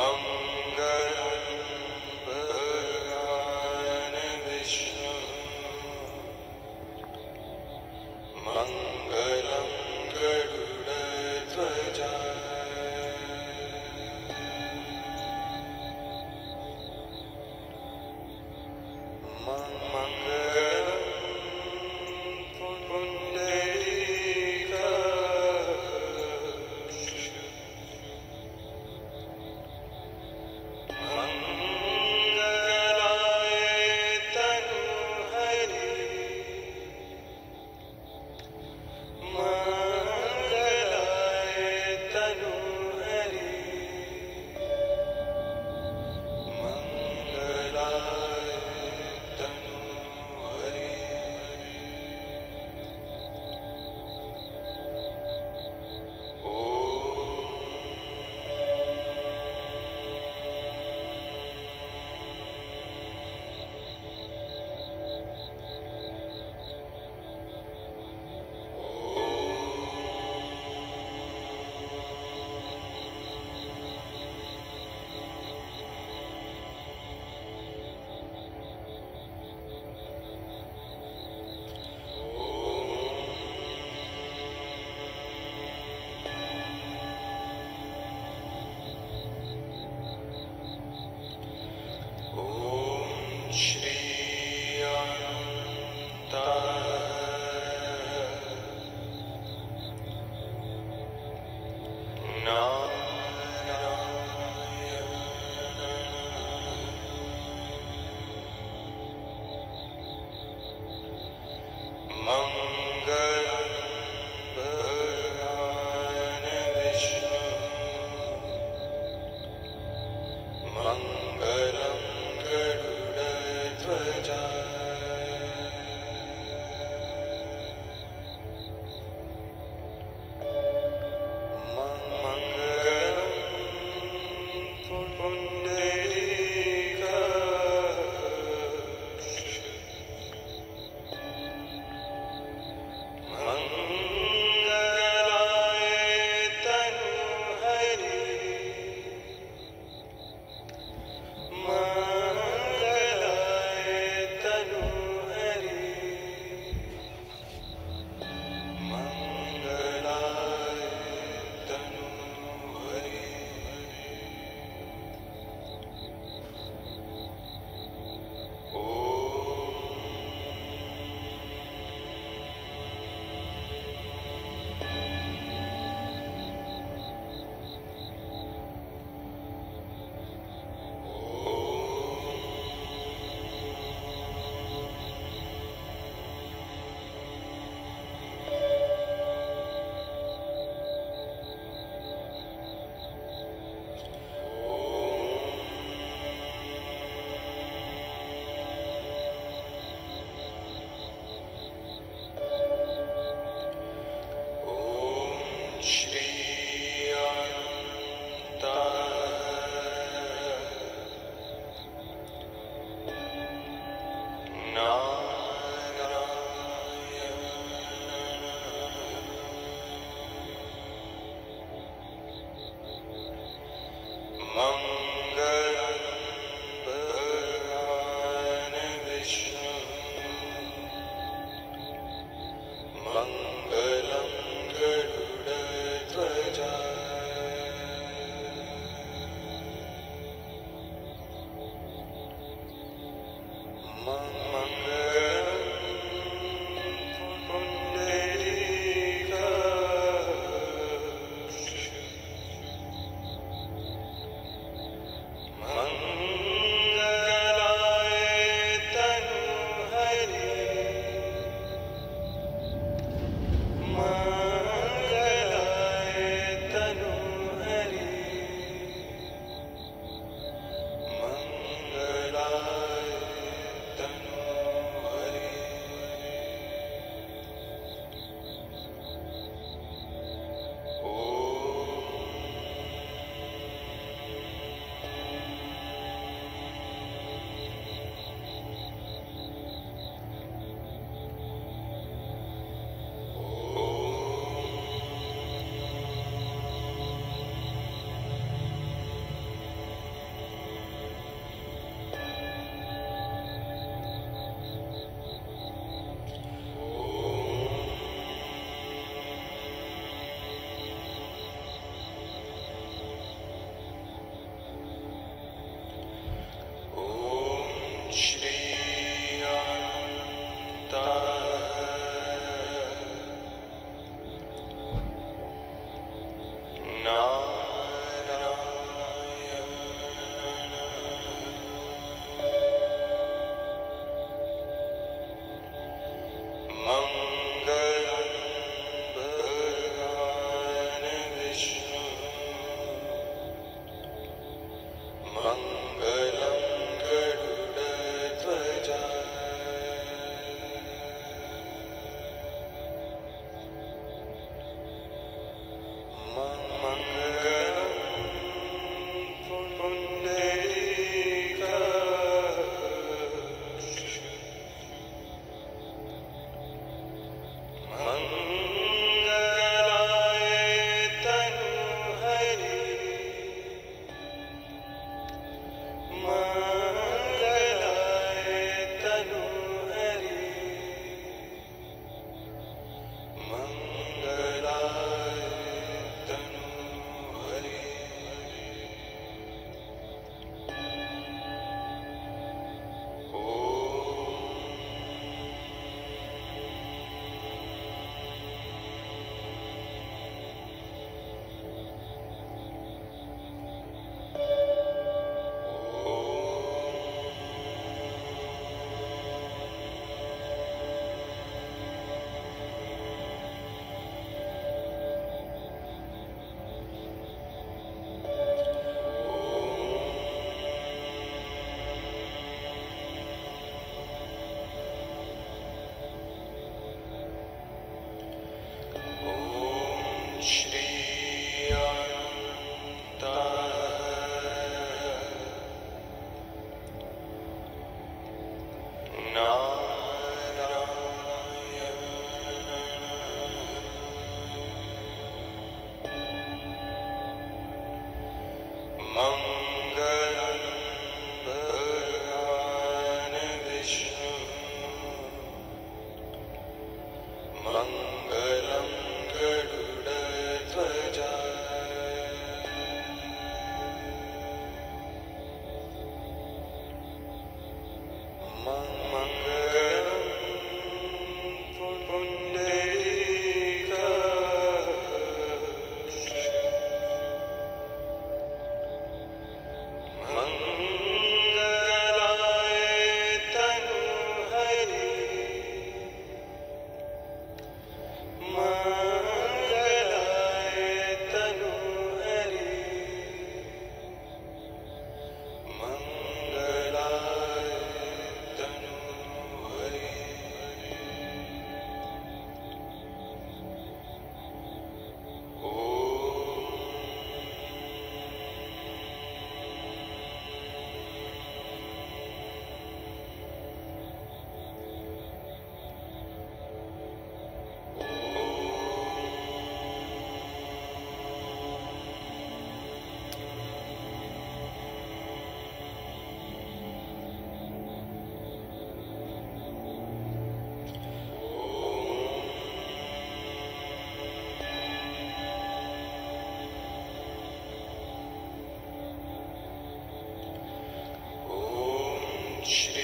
Muhammad. know. shit.